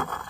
you